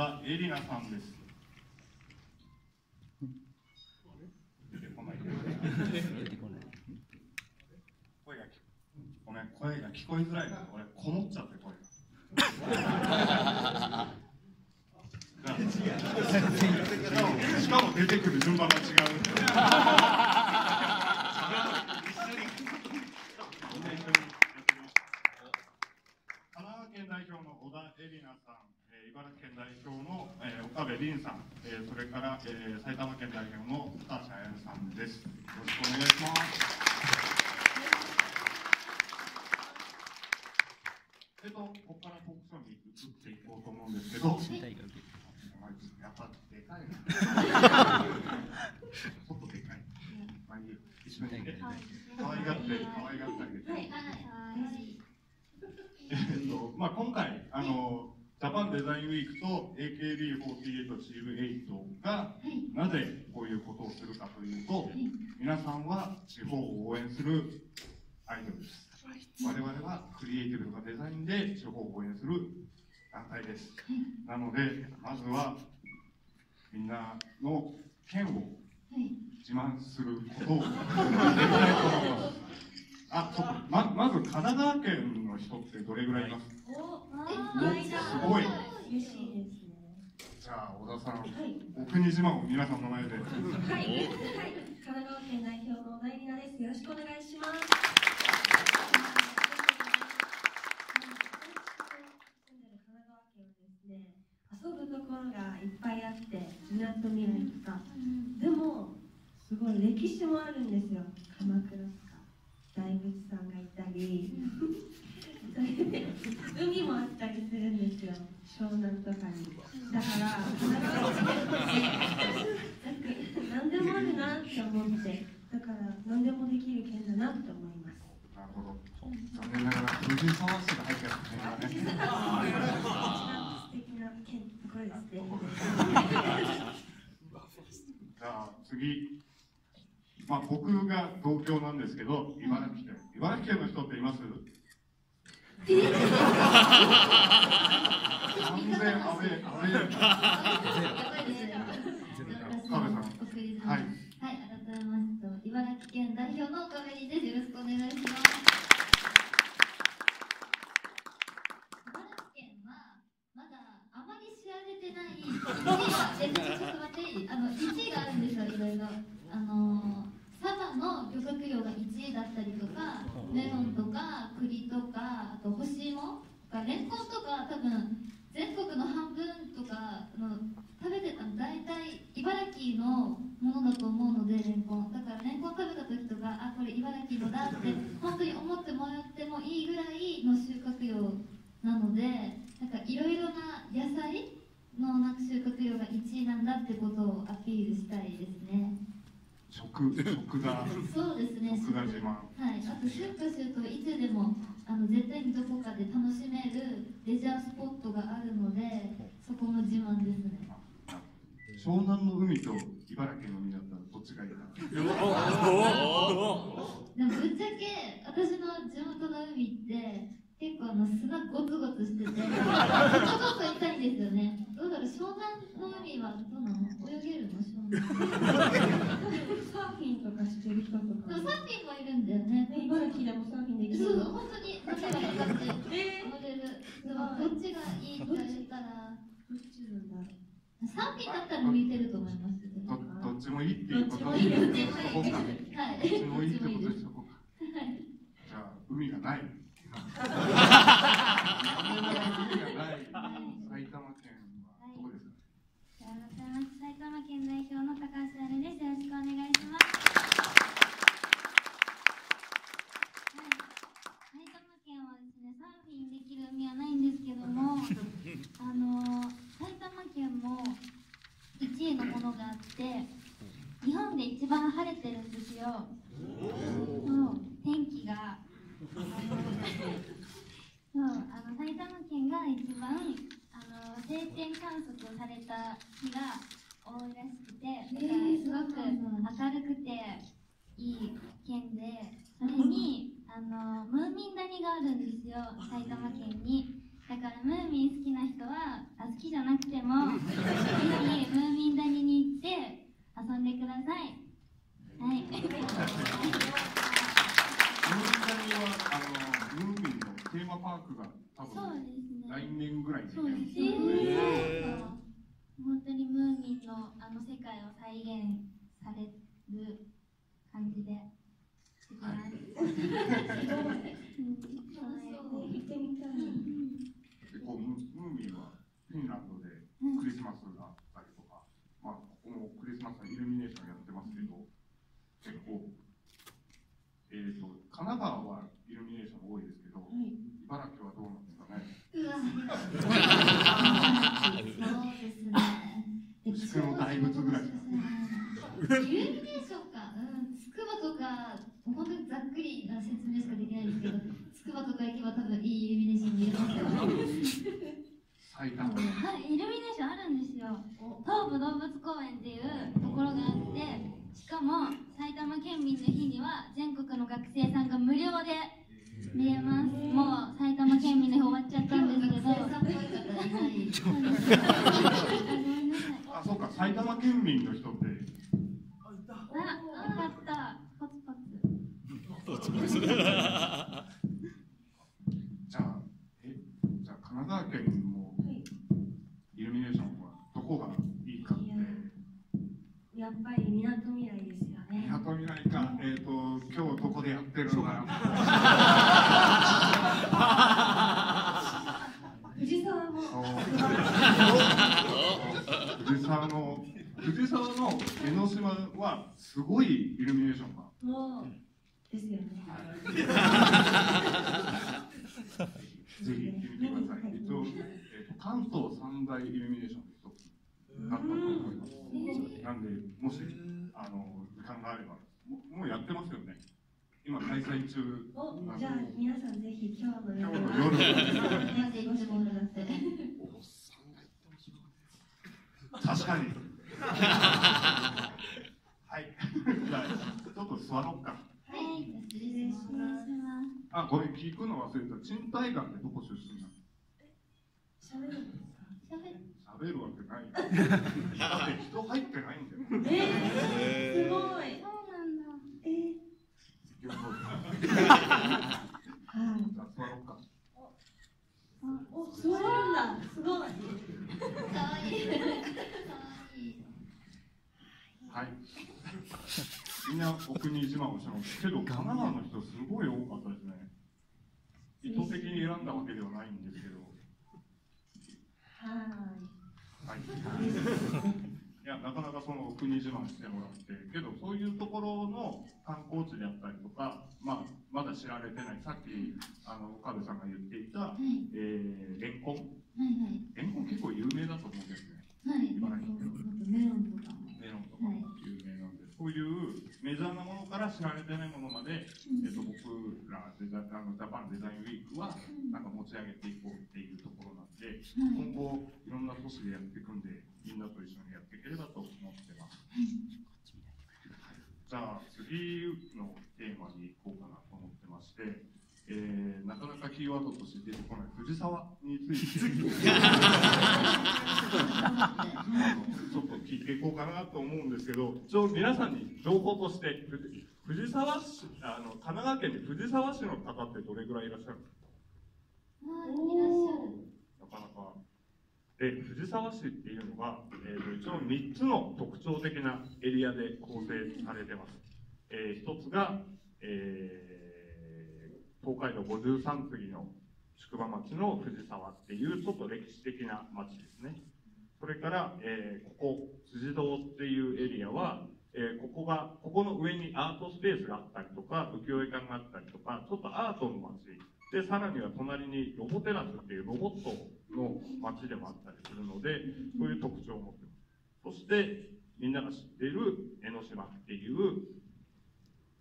田絵里奈さんです。出てこない声がごめん声が聞こえづらいな俺こもっちゃって声がしかも出てくる順番が違う神奈川県代表の小田絵里奈さん、茨城県代表の、えー岡部凛さん、えーそれから、えー埼玉県代表の高橋彩さんです。よろしくお願いします。えっと、ここからトークショーに移っていこうと思うんですけど、やっぱでかいな。ちょっとでかい。まあいいよ一緒にね可愛がって、可愛がってあげて。はい、はい。えっとまあ、今回あの、ジャパンデザインウィークと AKB48 チーム8がなぜこういうことをするかというと、皆さんは地方を応援するアイドルです。我々はクリエイティブとかデザインで地方を応援する団体です。なので、まずはみんなの県を自慢することをたいと思います。あ、そっか。ま、まず神奈川県の人ってどれぐらいいます？すごい。嬉しいですね。じゃあ、小田さん、お国自慢を皆さんの前で。はい、はい、神奈川県代表の小田絵里奈です。よろしくお願いします。住んでる神奈川県はですね、遊ぶところがいっぱいあって、みなとみらいとか。でも、すごい歴史もあるんですよ。鎌倉大仏さんがいたり。それで海もあったりするんですよ。湘南とかに。だから、何でもあるなって思って、だから何でもできる県だなって思います。なるほど。残念ながら、藤沢市が入ってますね。素敵な県ところですね。じゃあ、次。まあ、僕が東京なんですけど、茨城県。茨城県の人っています？完全アウェー、アウェー。はいはい、改めまして、茨城県代表の岡部凛です。よろしくお願いします。茨城県は、まだあまり知られてない1位が、え、ちいいあの、1位があるん。ですよ、いろいろ。あのー、サバの漁獲量が1位だったりとか、メロンとか栗とか、あと干し芋。とか、レンコンとか、多分全国の半分とかの食べてたの大体茨城のものだと思うのでレンコン。だからレンコン食べた時とかあこれ茨城のだって本当に思ってもらってもいいぐらいの収穫量なのでなんかいろいろな野菜のなんか収穫量が1位なんだってことをアピールしたいですね食、食が、そうですね。食が自慢。はい、あと春夏秋冬いつでもあの絶対にどこかで楽しめるレジャースポットがあるのでそこも自慢ですね。湘南の海と茨城の海だったらどっちがいいか。でもぶっちゃけ私の地元の海って結構あの砂ゴツゴツしてて ちょっと痛いんですよね。どうだろう湘南の海はどうなの？泳げるの？湘南サーフィンとかしてる人とか。サーフィンもいるんだよね茨城でもサーフィンできるそう。本当に波がかかって乗れるでもどっちがいいって言ったらどっちなんだろう。サーフィンだったら向いてると思います。どどっちもいいっていうことどっちもいいで。どっちもいいってことにしとこうか。じゃあ、海がない。海がない。埼玉県は。じゃあ改めまして埼玉県代表の高橋あるです。よろしくお願いします。はい、埼玉県はですね、サーフィンできる海はないんですけども、あの埼玉県も1位のものがあって、日本で一番晴れてるんですよ。そう天気が。あのそうあの埼玉県が一番定点観測をされた日が多いらしくて、だからすごく明るくていい県で、それにあのムーミン谷があるんですよ、埼玉県に。だからムーミン好きな人はあ好きじゃなくてもぜひムーミン谷に行って遊んでください。はい。本当にムーミンのあの世界を再現される感じでしてきます。うん行ってみたい。でこうムムーミンはフィンランドでクリスマスがあったりとか、まあ、ここもクリスマスのイルミネーションやってますけど、結構、えーと、神奈川はイルミネーション多いですけど、茨城はどうなんですかね。そうですね地区の大仏ぐらいですかイルミネーションか、うん、つくばとか本当にざっくりな説明しかできないんですけどつくばとか行けば多分いいイルミネーション見えますよ埼玉。はい、イルミネーションあるんですよ。東武動物公園っていうところがあって、しかも埼玉県民の日には全国の学生さんが無料で見れます。もう埼玉県民の日終わっちゃったんですけど。学生さんっぽい方いないそうですあ、そうか、埼玉県民の人って、あ、よかった。ポツポツ。じゃあ、え、じゃあ神奈川県もイルミネーションはどこがいいかって。やっぱりみなとみらいですよねみなとみらいか、えっ、と、今日どこでやってるのかな。藤沢も藤沢の藤沢の江ノ島はすごいイルミネーションがもうですよねぜひ行ってみてください。一応、えーと関東三大イルミネーションの一つだったと思います。なんで、もしあの時間があればもう、もうやってますよね。今開催中。おじゃあ皆さんぜひ今日の今夜日の夜。なんでいつもだって確かに。はい。じゃあ、ちょっと座ろうか。はい失礼しますあ、これ聞くの忘れた。賃貸館ってどこ出身なの？喋るんですか？喋るわけない。だって人入ってないんだよ。えー、すごいそうなんだ。えー、じゃはいあ座ろうか。お座れるんだすごいかわいいはい。みんな奥に一番おっしゃるけど、神奈川の人すごい多かったですね。意図的に選んだわけではないんですけど。ははい。いや、なかなかその奥に自慢してもらって、けど、そういうところの観光地であったりとか、まあ、まだ知られてない、さっき、あの、岡部さんが言っていた、はいえー、レンコン。はいはいレンコン結構有名だと思うんですね。はい茨城県メロンとかもメロンとかも有名なんで、そういうメジャーなものから知られてないものまで、らデザあのジャパンデザインウィークはなんか持ち上げていこうっていうところなんで、今後いろんな都市でやっていくんで、みんなと一緒にやっていければと思ってます。じゃあ次のテーマに行こうかなと思ってまして、えー、なかなかキーワードとして出てこない。藤沢について。ちょっと聞いていこうかなと思うんですけど、一応皆さんに情報として、ふ藤沢市、あの神奈川県で藤沢市の方ってどれぐらいいらっしゃるんですかはいいらっしゃる。なかなか。で、藤沢市っていうのが、えーと一応3つの特徴的なエリアで構成されてます。えー一つが、えー東海道53次の宿場町の藤沢っていうちょっと歴史的な町ですね。それから、えーここ、辻堂っていうエリアは、えーここが、ここの上にアートスペースがあったりとか、浮世絵館があったりとか、ちょっとアートの街。で、さらには隣にロボテラスっていうロボットの街でもあったりするので、そういう特徴を持ってます。そして、みんなが知っている江ノ島っていう、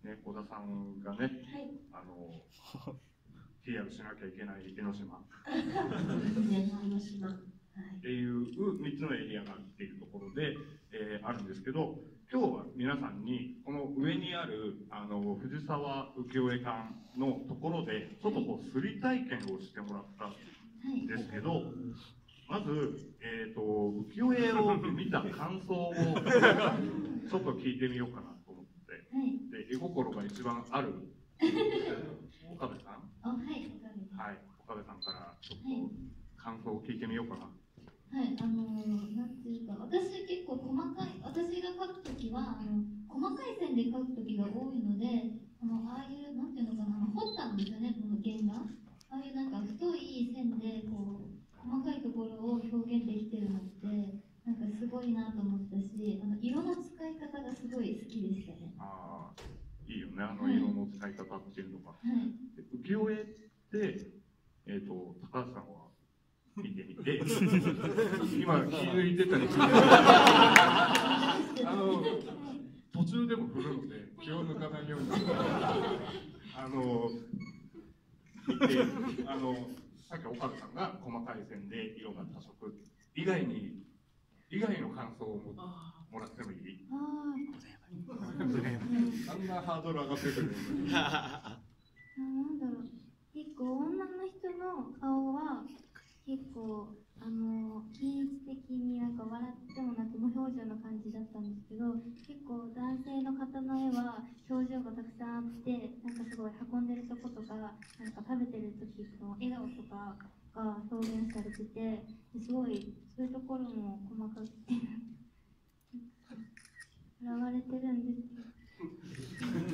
ね、小田さんがね、はい。あの、PR しなきゃいけない江ノ島。っていう3つのエリアがっていうところで、えーあるんですけど今日は皆さんにこの上にあるあの藤沢浮世絵館のところでちょっとこうすり体験をしてもらったんですけどまず、えー、と浮世絵を見た感想を ちょっと聞いてみようかなで絵心が一番ある。岡部さん？あはいわかりまはい。岡部さんからちょっとはい感想を聞いてみようかな。はい、あのー、なんていうか、私結構細かい、私が描くときは、あの、細かい線で描くときが多いので、あの、ああいう、なんていうのかな、彫ったんですよね、この原画。ああいうなんか太い線で、こう、細かいところを表現できてるのって、なんかすごいなと思ったし、あの、色の使い方がすごい好きでしたね。ああ、いいよね、あの色の使い方っていうのが。はい。で浮世絵って、えっ、と、高橋さんは見てみて、今気抜いてたりする。あの、途中でも振るので、気を抜かないように。あの、あの、さっき岡部さんが細かい線で色が多色。以外に、以外の感想をももらってもいい？ああん。なハー。ドル上がってくるなんだろう結構女の人の顔は結構あの均一的になんか笑ってもなく無表情な感じだったんですけど結構男性の方の絵は表情がたくさんあってなんかすごい運んでるとことかなんか食べてる時の笑顔とかが表現されててすごいそういうところも細かくて笑われてるんですけど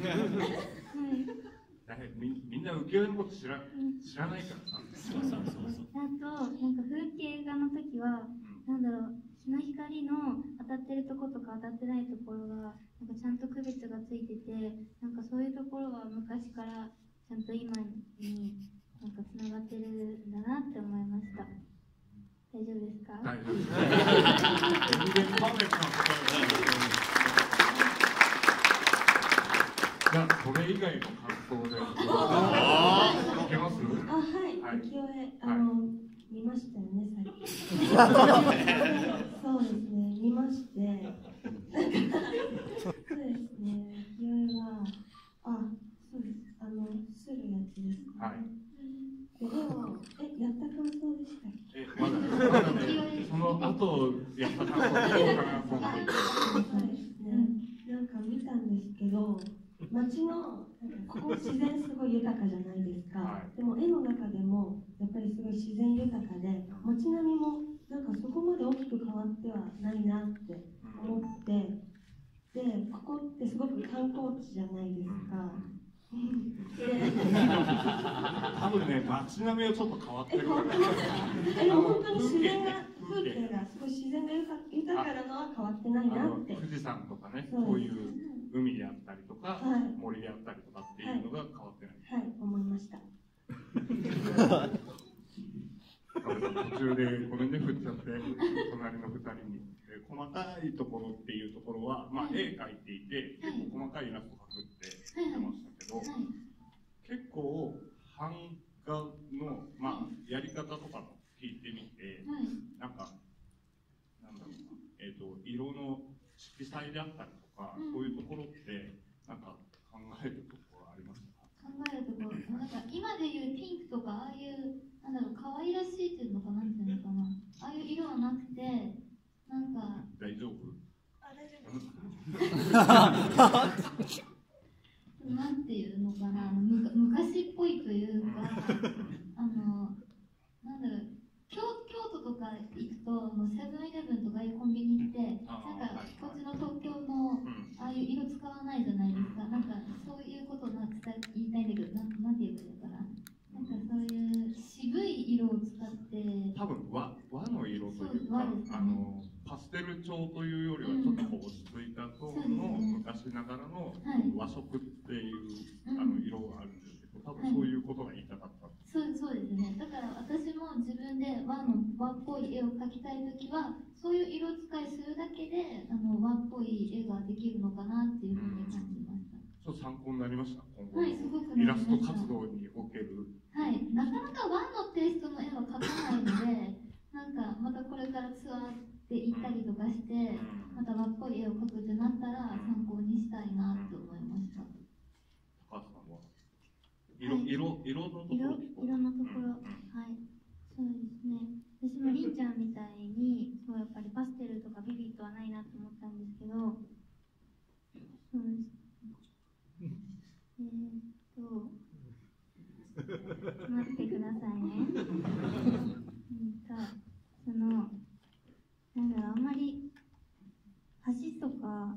はいねみみんな浮世絵のこと知ら知らないからさ。あと、なんか風景画の時は、なんだろう、日の光の当たってるとことか当たってないところが、なんかちゃんと区別がついてて、なんかそういうところは昔からちゃんと今になんかつながってるんだなって思いました。大丈夫ですか？大丈夫です。全然パーフェクトな答えです。じゃあ、それ以外の感想で。いけます？あ、はい、はい浮世絵、あの、見ましたよね、さっき。そうですね、見まして。そうですね、浮世絵は、あ、そうです、あの、するやつですか、はい。で、でも、え、やった感想でしたっけ？え、まだ、まだね、その後、やった感想ど うかなと思って。そうですね、なんか見たんですけど、街の、なんかここ自然すごい豊かじゃないですか、はい。でも絵の中でもやっぱりすごい自然豊かで、街並みもなんかそこまで大きく変わってはないなって思って、で、ここってすごく観光地じゃないですか。で 多分ね、街並みはちょっと変わってえ、るえ、本当に自然が、風景が、すごい自然が豊か豊かなのは変わってないなって。富士山とかね、そういう海であったりとか、はい。森であったりとかっていうのが変わってない。はい、思いました。途中でごめんね、振っちゃって、隣の2人に。え細かいところっていうところは、まあ、絵描いていて、結構細かいイラスト描くって言ってましたけど、はい。結構、版画の、まあ、やり方とかも聞いてみて、はい。なんか、なんだろうな、えっ、と、色の色彩であったりとか、うんそういうところって、なんか考えるところありますか考えるところ、なんか今でいうピンクとか、ああいう、なんだろう、可愛らしいっていうのかな、なんていうのかな。ああいう色はなくて、なんか、大丈夫なんていうのかな、あのむか昔っぽいというか、あの、なんだろう、京京都とか行くと、あのセブンイレブンとかああいうコンビニって、あーなんかはいこっちの東京のうん。ああいう色使わないじゃないですか。なんかそういうことな伝え言いたいんだけど、なんなんて言えばいいのかな。なんかそういう渋い色を使って、多分和和の色というかそう和ですねあのパステル調というよりはちょっとこう落ち着いたトーンのそうですね昔ながらのはい和食っていううんあの色があるんですけど多分そういうこ言いたかった。そうそうですね。だから私も自分で和の和っぽい絵を描きたいときは、そういう色使いするだけであの和っぽい絵ができるのかなっていうふうに感じました。ちょっと参考になりました？今後はい、すごくのイラスト活動におけるはい、なかなか和のテイストの絵は描かないので、なんかまたこれからツアーで行ったりとかして、また和っぽい絵を描くってなったら参考にしたいなって思いました。高橋さんは色はい。色色のところ色色のところ、うん。うんはい。そうですね。私もりんちゃんみたいにそうやっぱりパステルとかビビッドはないなと思ったんですけどそうです。えー、っと待ってくださいね。うんとそのなんだろうあんまり橋とか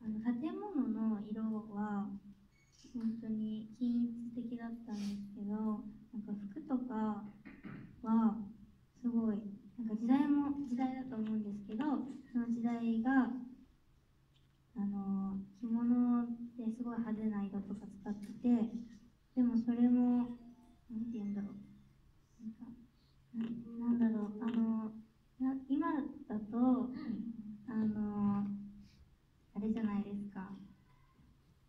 あの建物の色は本当に均一的だったんですけどなんか服とかはすごいなんか時代も時代だと思うんですけどその時代があの着物ですごい派手な色とか使っててでもそれもなんて言うんだろうなんかななんだろうあのな今だとあのあれじゃないですか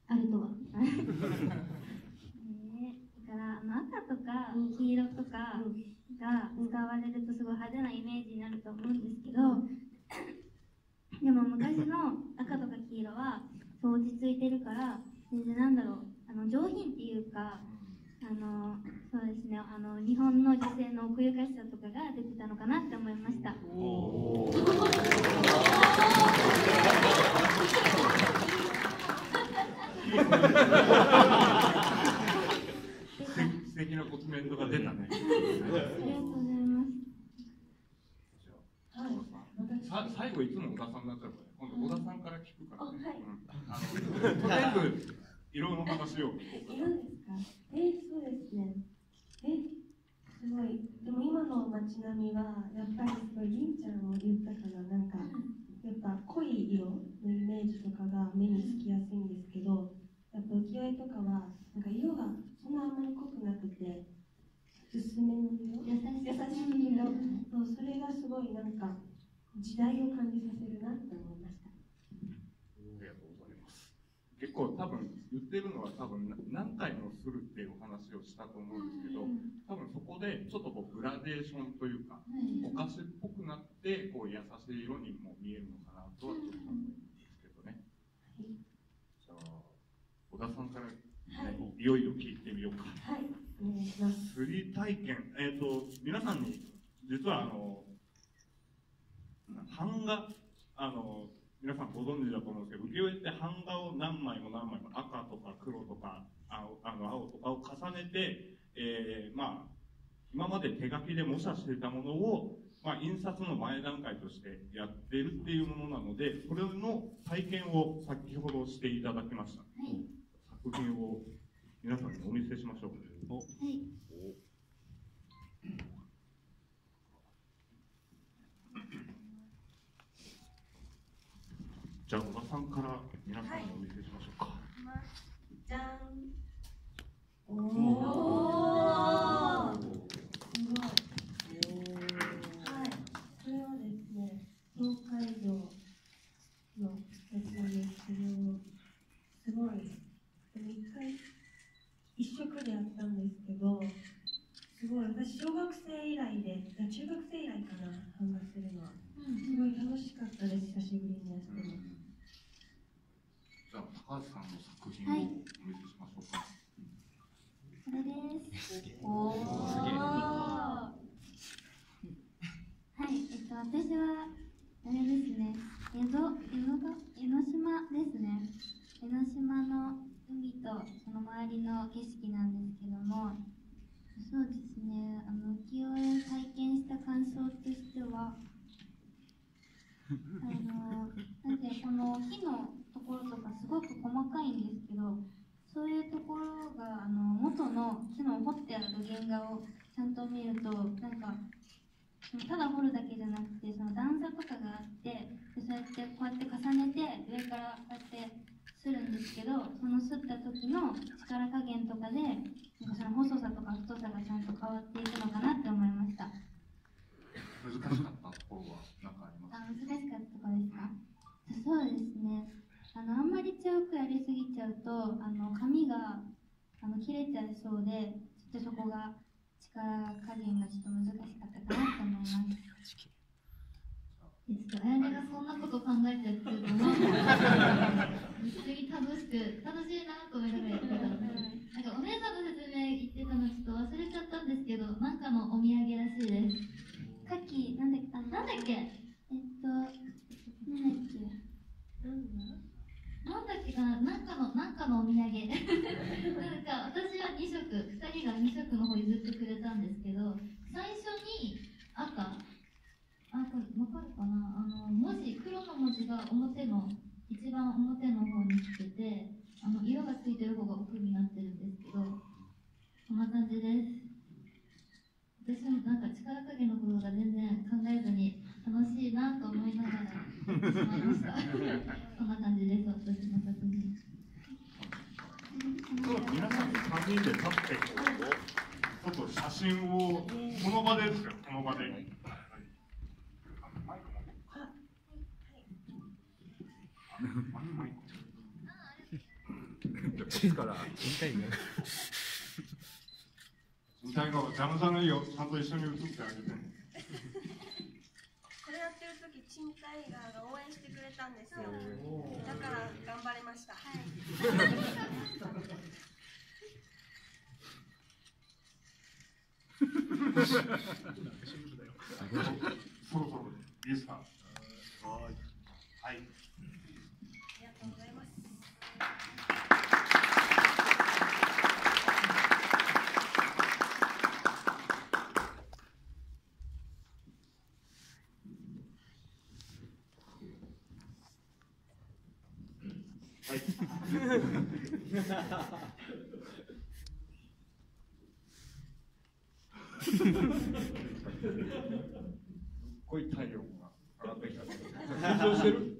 あるとはねだからあの赤とか黄色とかが使われるとすごい派手なイメージになると思うんですけどでも昔の赤とか黄色はそう落ち着いてるから全然なんだろうあの上品っていうかあのそうですねあの日本の女性の奥ゆかしさとかが出てたのかなって思いました。素敵なコメントが出たね。ありがとうございます。はいさ最後いつも小田さんになっちゃうから、今度小田さんから聞くからね。はいうんあのとりあえず色の話を聞こうかいるんですかえそうですねえすごいでも今の街並みはやっぱりすごいりんちゃんも言ったかななんかやっぱ濃い色のイメージとかが目につきやすいんですけどやっぱ浮世絵とかはなんか色がそんなあんまり濃薄めの色優しい。優しい色そうそれがすごいなんか時代を感じさせるなって思いました。ありがとうございます。結構多分言ってるのは多分な何回もするっていうお話をしたと思うんですけど、多分そこでちょっとこうグラデーションというか、お菓子っぽくなってこう優しい色にも見えるのかなとはちょっと思うんですけどね。じゃあ小田さんから、ねはい。いよいよ聞いてみようか。はいお願いします釣り体験、えっ、と皆さんに実はあの版画あの皆さんご存知だと思うんですけど浮世絵って版画を何枚も何枚も赤とか黒とか青あの青とかを重ねて、えーまあ今まで手書きで模写していたものを、まあ、印刷の前段階としてやってるっていうものなのでそれの体験を先ほどしていただきました、作品を皆さんにお見せしましょう。はい。じゃあ小田さんから皆さんにお見せしましょうか、じゃん。おおー。すごい。はい。これはですね東海道のすけどすごい一色でやったんですけどすごい私小学生以来でいや中学生以来かな版画するのは。すごい楽しかったです久しぶりにやっても。じゃあ高橋さんの作品はい。をお見せしましょうか、これです。おはい、えっと、私は、あれですね、江戸、江戸が、江ノ島ですね。江ノ島の海とその周りの景色なんですけども、そうですね、あの、浮世絵体験した感想としては、あの、なんで、この木のところとかすごく細かいんですけど、そういうところが、あの、元の木の彫ってある原画をちゃんと見ると、なんか、ただ彫るだけじゃなくてその段差とかがあってでそうやってこうやって重ねて上からこうやってするんですけどそのすった時の力加減とかでなんかその細さとか太さがちゃんと変わっていくのかなって思いました。難しかったところは何かありますあ難しかったとこですかそうですねあのあんまり強くやりすぎちゃうとあの紙があの切れちゃいそうでちょっとそこが力加減がちょっと難しかったかなと思いますちょっとあやねがそんなこと考えてやってると思う。普通に楽しく、楽しいなと思いながらやってたんで。なんかお姉さんの説明言ってたのちょっと忘れちゃったんですけど、なんかのお土産らしいです。カキなんだっけなんだっけえっとなんだっけなんだなんだっけかななんかの、なんかのお土産。なんか私は2色、2人が2色の方譲ってくれたんですけど、最初に赤、あ、これ、わかるの文字が表の一番表の方に来ててあの色がついてる方が奥になってるんですけどこんな感じです。私もなんか力加減のことが全然考えずに楽しい。なと思い。ながらしまい。ましたこんな感じです私の作品そう皆さん3人で立ってちょっと写真をこの場でですよこの場で。こっから見たい。ね。最後邪魔じゃない。よちゃんと一緒に写ってあげてってる時チンタイガーが応援してくれたんですよ。だから頑張れました。そろそろいいですかはいありがとうございますこういう体力が上がってきた。緊張してる。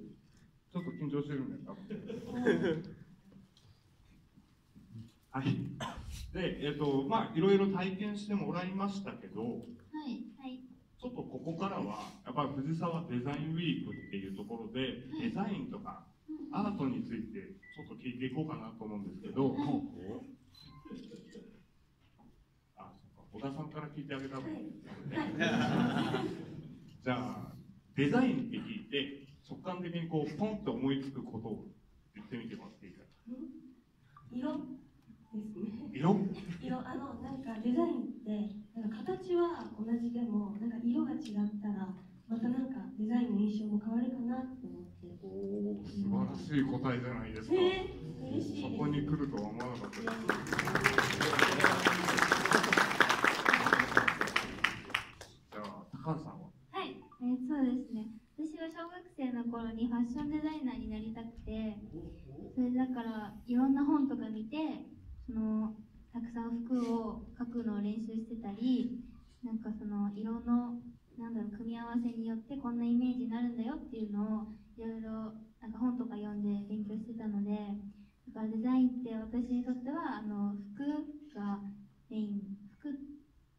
ちょっと緊張してるね多分はいでえっ、とまあいろいろ体験してもらいましたけどはいはい。ちょっとここからはやっぱり藤沢デザインウィークっていうところでデザインとかアートについてちょっと聞いていこうかなと思うんですけど、あ、そっか、小田さんから聞いてあげた方がいい。じゃあ、デザインって聞いて、直感的にこう、ポンって思いつくことを言ってみてもらっていいか色ですね。色？色あのなんかデザインってなんか形は同じでもなんか色が違ったらまたなんかデザインの印象も変わるかなと思っておー素晴らしい答えじゃないですか。えー、そこに来るとは思わなかったです。じゃあ、高橋さんは？はい、えーそうですね私は小学生の頃にファッションデザイナーになりたくてそれだからいろんな本とか見てそのたくさん服を描くのを練習してたりなんかその色のなんだろう組み合わせによってこんなイメージになるんだよっていうのをいろいろなんか本とか読んで勉強してたのでだからデザインって私にとってはあの服がメイン服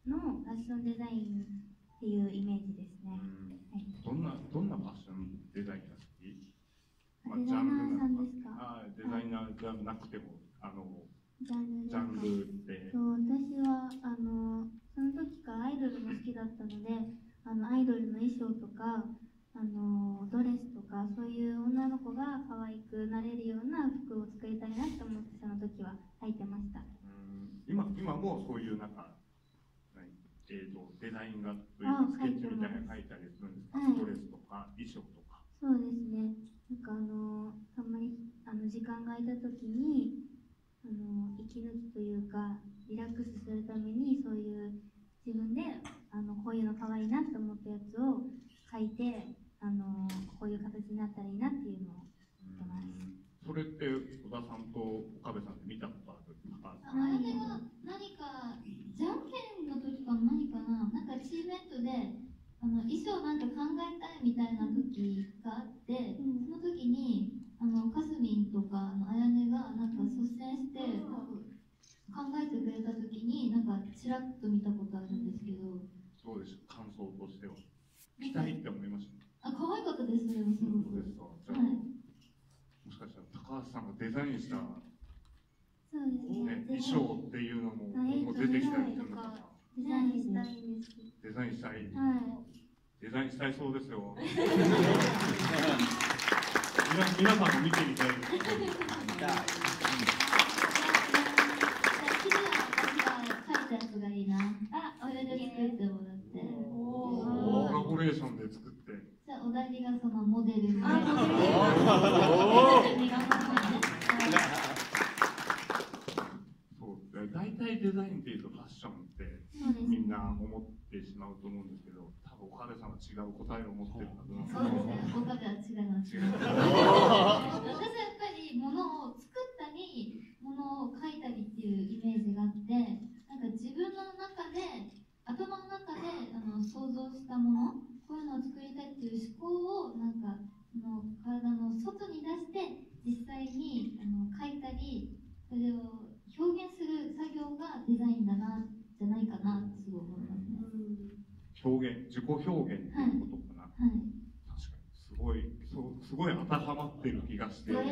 のファッションデザインっていうイメージですね。はい。どんなどんなファッションデザインが好き？まあデザイナーさんですかあーデザイナーじゃなくても、あのジャンルジャンなんかルってそう私はあのその時からアイドルも好きだったのであのアイドルの衣装とかあのドレスとかそういう女の子が可愛くなれるような服を作りたいなと思ってその時は履いてましたうん今今もそういうなんか何えーとデザイン画というスケッチみたいなの描いたりするんですか？はい。ドレスとか衣装とか。そうですね。なんかあのたまにあの時間が空いた時にあの息抜きというかリラックスするためにそういう自分であのこういうの可愛いなと思ったやつを書いてあのこういう形になったらいいなっていうのをやってます。それって小田さんと岡部さんで見たこと？ある高橋さん。あが何かじゃんけんの時か何かななんかチームメントであの衣装なんか考えたいみたいな時があって、うんその時にあのかすみんとかあのあやねがなんか率先して考えてくれた時になんかちらっと見たことあるんですけどどうでしょう感想としては。着たいって思いました？あ可愛かったですそれもすごくそうですか？じゃあ、はいもしかしたら高橋さんがデザインした、そうですねね、衣装っていうのももう出てきたりするのかな。デザインしたいんですデザインしたい。はいデザインしたいそうですよ。皆皆さんも見てみたいです。あそれで作ってもらってコラボレーションで作って。じゃあ、おだりがそのモデルで。あモデル身がそう、大体デザインっていうとファッションってみんな思ってしまうと思うんですけど、多分岡部さんはは違う答えを持ってるはずなんそうですね。岡部は違います。私はやっぱり物を作ったり物を書いたりっていうイメージがあってなんか自分の中で頭の中であの想像したものこういうのを作りたいっていう思考をなんかその体の外に出して実際にあの書いたりそれを表現する作業がデザインだなじゃないかなってすごい思いますね。表現自己表現っていうことかな、はい。確かに。すごいそうすごい当てはまってる気がして。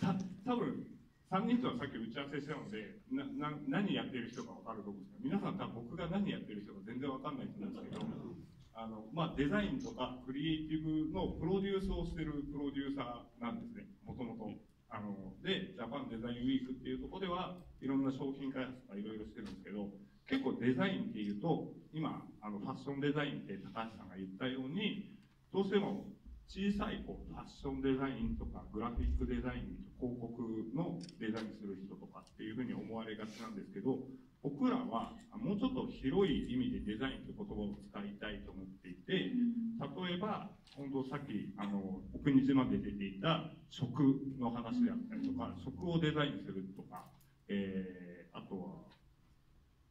た多分3人とはさっき打ち合わせしたのでなな何やってる人か分かると思うんですけど皆さん多分僕が何やってる人か全然分かんないと思うんですけどあの、まあ、デザインとかクリエイティブのプロデュースをしてるプロデューサーなんですね。もともと。あのでジャパンデザインウィークっていうとこではいろんな商品開発とかいろいろしてるんですけど結構デザインっていうと今あのファッションデザインって高橋さんが言ったようにどうしても小さいこうファッションデザインとかグラフィックデザイン広告のデザインする人とかっていうふうに思われがちなんですけど僕らはもうちょっと広い意味でデザインって言葉を使いたいと思っていて例えば本当さっきあのお国島で出ていた食の話であったりとか食をデザインするとか、えー、あとは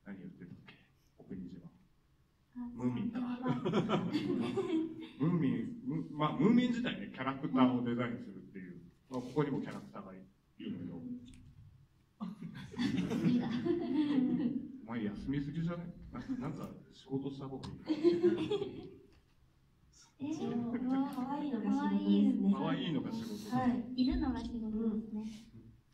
何言ってたっけ？お国島。ムーミンかムーミン、ムまあ、ムーミン自体ね、キャラクターをデザインするっていう、まあ、ここにもキャラクターがいるけど、お前休みすぎじゃなんか仕事した方がいい。えー、可愛いのが仕事ですね。可愛いのが仕事はい。いるのが仕事ですね。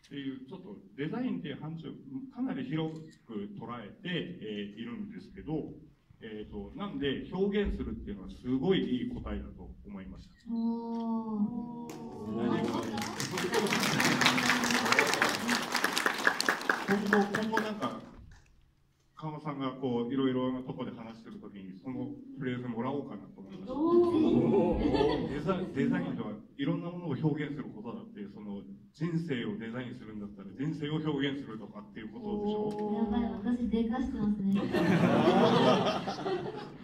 っていう、ちょっとデザインっていう範疇、かなり広く捉えて、えーいるんですけど、えー、となんで表現するっていうのはすごいいい答えだと思いました。おー。今後、今後なんか、川間さんがこう、いろいろなところで話してるときに、そのフレーズもらおうかなと思いました。デザデザインとはいろんなものを表現することだって、その人生をデザインするんだったら、人生を表現するとかっていうことでしょ。やばい、私でかしてますね。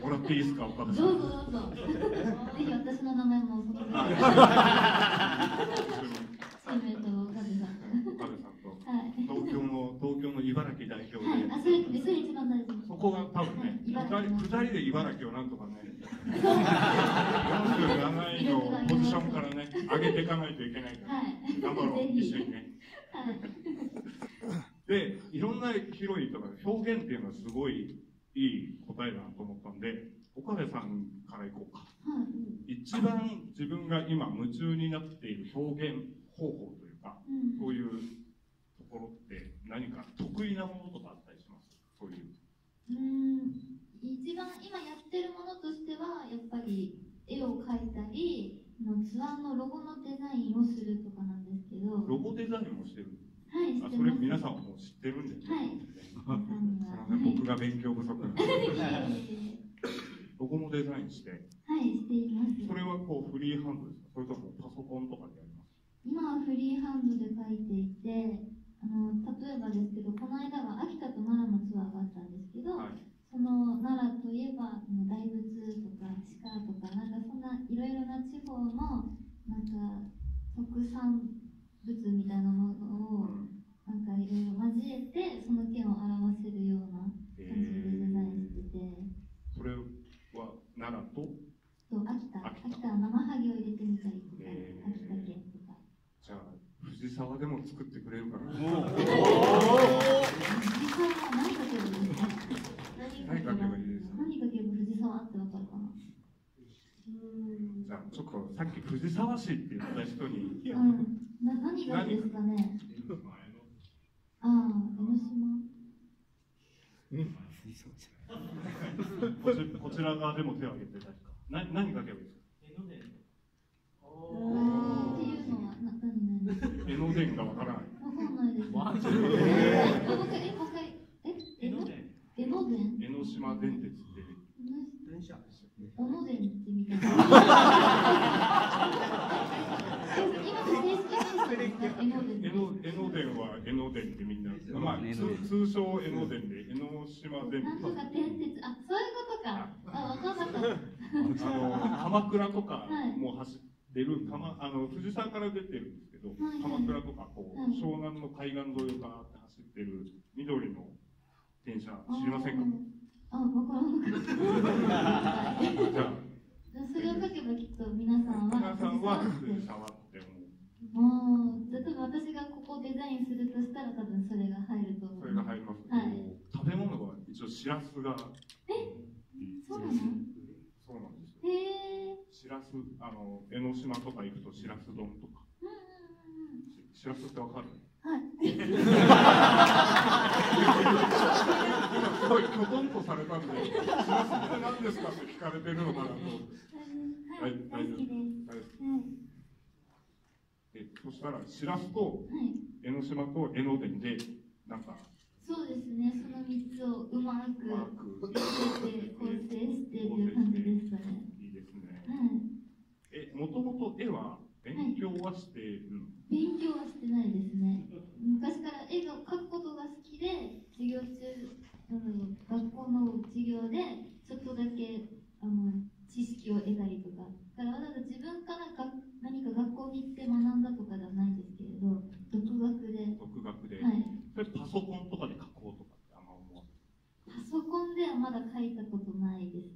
もらっていいですか、岡田さん。どうぞどうぞ。ぜひ私の名前もそこで。生 命とカズさん。岡部さんとはい。東京の東京の茨城代表はい、で、あ、それ、それ一番大事。そこが多分ね、二はい人二人で茨城をなんとかね、47位のポジションからね、上げていかないといけないから、はい。頑張ろう、一緒にね。はい。で、いろんな広いとか表現っていうのはすごいいい答えだなと思ったんで、岡部さんからいこうか。はい。一番自分が今夢中になっている表現方法というか、うん。そういうところって何か得意なものとかあったりしますそういう。うーん一番今やってるものとしてはやっぱり絵を描いたりのツアーのロゴのデザインをするとかなんですけどはロゴデザインもしてる。いしてますあそれ皆さんはもう知ってるんですね。はいす皆さんにはみません僕が勉強不足なんで。はいロゴもデザインして、はいしていますそれはこうフリーハンドですか？それともパソコンとかでやります？今はフリーハンドで描いていてあの例えばですけどこの間は秋田と奈良のツアーがあったんですけど、はい。その奈良と？いえば大仏とか鹿とかなんかそんないろいろな地方のなんか特産物みたいなものをなんかいろいろ交えてその県を表せるようなえ感じでデザインしてて、それは奈良と、と秋田。秋田は生ハゲを入れてみたりとか、へー秋田県とか。じゃあ藤沢でも作ってくれるかな。実際は何かけばいいですか何書けばいいですか何書けば藤沢ってわかるかなじゃあちょっとさっき藤沢市って言った人に、うん、な何がいいですかね。ああ江ノ島。こちこちら側でも手を挙げて誰か。な何書けばいいですかっていうのはな何何江ノ電がわからない。わかんないですえもう一回えもう一回え江ノ江ノ電江ノ島電鉄って。電車小野電ってみたいな今の正式名称ですか江ノ電江ノ江ノ電は江ノ電ってみんな、まあ通通称江ノ電で江ノ島電なんとか電鉄あそういうことかあ分かんなかったあの鎌倉とかはいもう走ってる鎌あの藤沢から出てるんですけど、鎌倉とかこう、はい湘南の海岸沿いをガーって走ってる緑の電車知りませんか？あ分からなかったじゃあそれを書けばきっと皆さんは皆さんは藤藤沢ってもう例えば私がここをデザインするとしたら多分それが入るとそれが入りますはい食べ物は一応しらすがそうなの？しらすあの江ノ島とか行くとしらす丼とか。うんうんうんししらすってわかる？はい。すごい。きょとんとされたんでしらすって何ですかって聞かれてるのかなと思ってはい。大丈夫はい。えそしたらしらすとはい。江ノ島と江ノ電でなんかそうですねその三つをうまく構成してい。う感じですかねえもともと絵は勉強はしてるの、勉強はしてないですね。昔から絵を描くことが好きで授業中うん学校の授業でちょっとだけあの知識を得たりとか。だからわざわざ自分からが何か学校に行って学んだとかじゃないんですけれど独学で。独学で、はい。それパソコンとかで書こうとかってあんま思わない？パソコンではまだ書いたことないです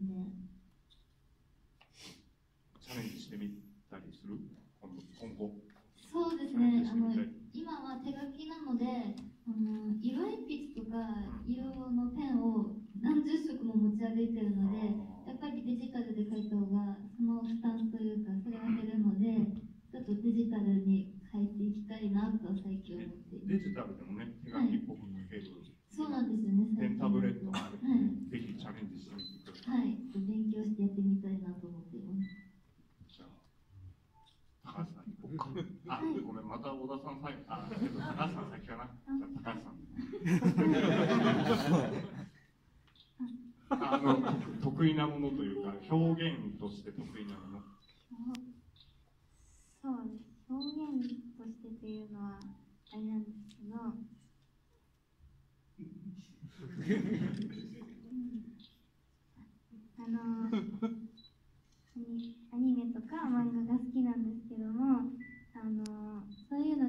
あの得意なものというか表現として得意なものそうです表現としてというのはあれなんですけどあのアニメとか漫画が好きなんですけどもあのそういうの